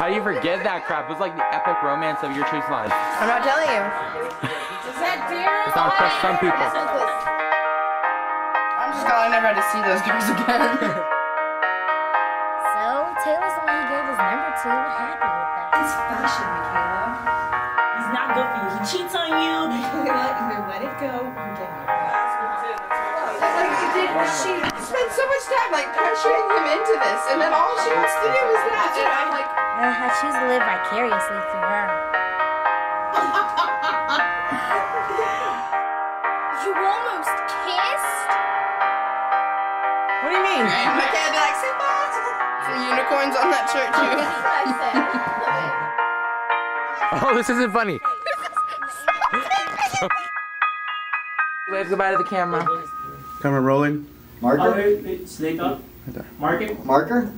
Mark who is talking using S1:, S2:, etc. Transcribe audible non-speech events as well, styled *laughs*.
S1: How do you forget that crap? It was like the epic romance of your chase life.
S2: I'm not telling you.
S1: It's not for some people.
S2: I'm just glad I never had to see those guys again. *laughs*
S3: So, Taylor's the one he gave his number to. What happened with that?
S4: It's fashion, Michaela.
S5: He's not good for you. He cheats on you. *laughs*
S4: Michaela, either let it go
S2: she spent so much time like pressuring him into this, and then all she wants to do is that. And I'm like,
S3: Uh, I choose to live vicariously through her. *laughs* you almost kissed?
S2: what do you mean? And my kid like, say bye. Some unicorns on that shirt too. *laughs*
S1: Oh, this isn't funny.
S2: Wave goodbye to the camera.
S6: Camera rolling.
S7: Marker?
S5: Oh, wait, wait, Snake up. Mark it.
S7: Marker?